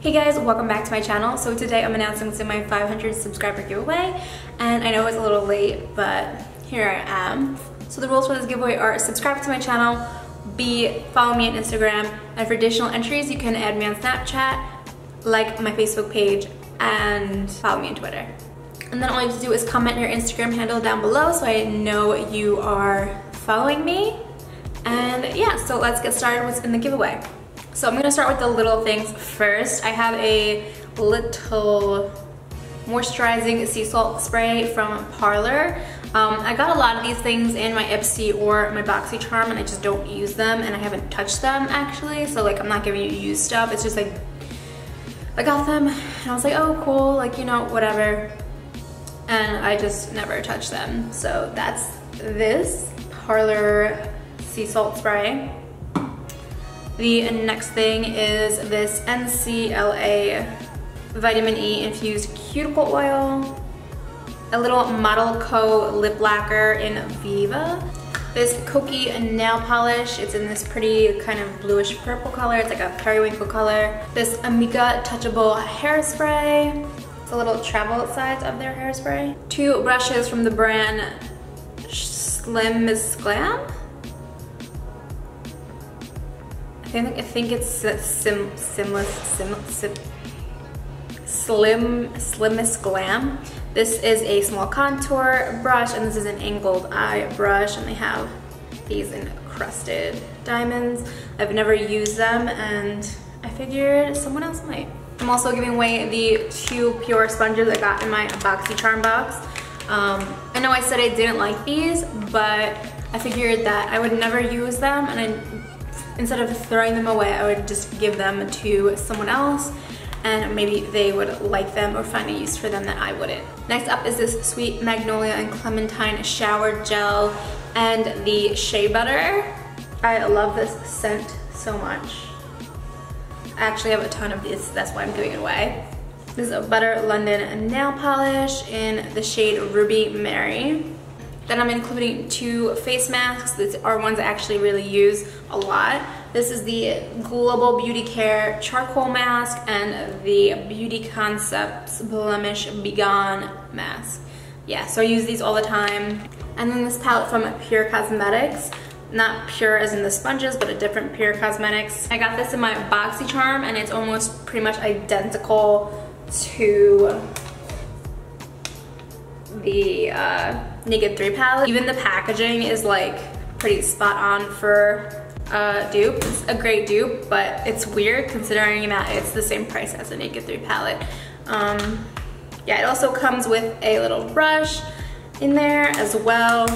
Hey guys, welcome back to my channel. So today I'm announcing in my 500 subscriber giveaway and I know it's a little late, but here I am. So the rules for this giveaway are subscribe to my channel, B, follow me on Instagram, and for additional entries you can add me on Snapchat, like my Facebook page, and follow me on Twitter. And then all you have to do is comment your Instagram handle down below so I know you are following me. And yeah, so let's get started with in the giveaway. So I'm gonna start with the little things first. I have a little moisturizing sea salt spray from Parlor. Um, I got a lot of these things in my Ipsy or my BoxyCharm and I just don't use them and I haven't touched them actually. So like I'm not giving you used stuff. It's just like, I got them and I was like, oh cool, like you know, whatever and I just never touch them. So that's this Parlor sea salt spray. The next thing is this NCLA vitamin E infused cuticle oil, a little Model Co lip lacquer in Viva, this Kokie nail polish, it's in this pretty kind of bluish purple color, it's like a periwinkle color. This Amika touchable hairspray, it's a little travel size of their hairspray. Two brushes from the brand Slim Miss Glam. I think it's sim simless sim, sim slim slimmest glam. This is a small contour brush and this is an angled eye brush and they have these encrusted diamonds. I've never used them and I figured someone else might. I'm also giving away the two pure sponges I got in my BoxyCharm box. Um, I know I said I didn't like these, but I figured that I would never use them and I, instead of throwing them away, I would just give them to someone else and maybe they would like them or find a use for them that I wouldn't. Next up is this Sweet Magnolia and Clementine Shower Gel and the Shea Butter. I love this scent so much. I actually have a ton of these, that's why I'm giving it away. This is a Butter London nail polish in the shade Ruby Mary. Then I'm including two face masks. These are ones I actually really use a lot. This is the Global Beauty Care Charcoal Mask and the Beauty Concepts Blemish Begone Mask. Yeah, so I use these all the time. And then this palette from Pure Cosmetics not pure as in the sponges, but a different Pure Cosmetics. I got this in my BoxyCharm and it's almost pretty much identical to the uh, Naked 3 palette. Even the packaging is like pretty spot on for a dupe. It's a great dupe, but it's weird considering that it's the same price as the Naked 3 palette. Um, yeah, it also comes with a little brush in there as well.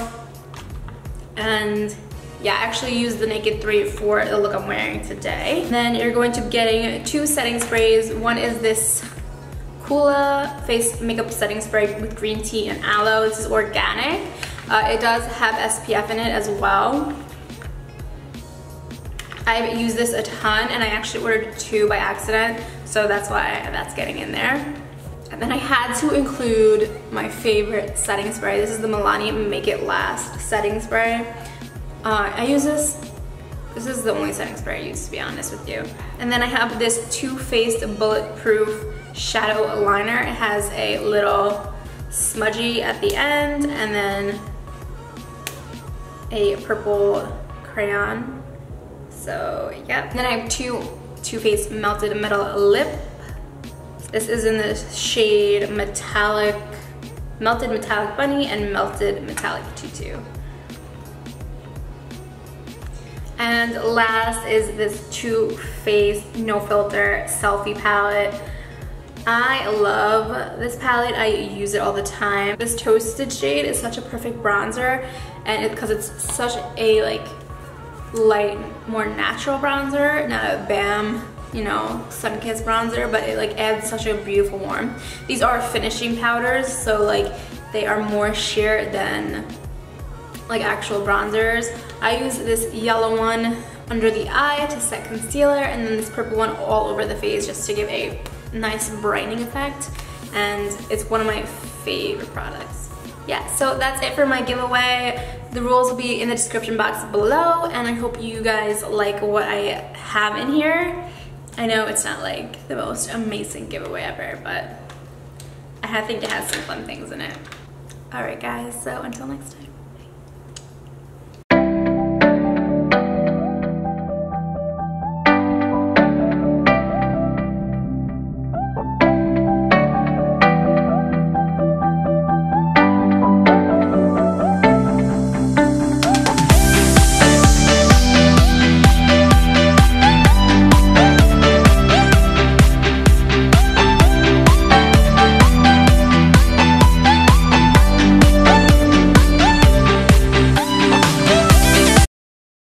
And yeah, I actually use the Naked 3 for the look I'm wearing today. Then you're going to be getting two setting sprays. One is this Coola face makeup setting spray with green tea and aloe. This is organic. Uh, it does have SPF in it as well. I've used this a ton and I actually ordered two by accident, so that's why that's getting in there. And then I had to include my favorite setting spray. This is the Milani Make It Last setting spray. Uh, I use this, this is the only setting spray I use to be honest with you. And then I have this Too Faced Bulletproof Shadow Liner. It has a little smudgy at the end and then a purple crayon. So yeah. And then I have two Too Faced Melted Metal Lip. This is in the shade Metallic, Melted Metallic Bunny and Melted Metallic Tutu. And last is this Too Faced No Filter Selfie Palette. I love this palette. I use it all the time. This Toasted shade is such a perfect bronzer and because it, it's such a like light, more natural bronzer, not a BAM you know, sun-kissed bronzer, but it like adds such a beautiful warmth. These are finishing powders, so like they are more sheer than like actual bronzers. I use this yellow one under the eye to set concealer and then this purple one all over the face just to give a nice brightening effect and it's one of my favorite products. Yeah, so that's it for my giveaway. The rules will be in the description box below and I hope you guys like what I have in here. I know it's not like the most amazing giveaway ever, but I think it has some fun things in it. Alright guys, so until next time.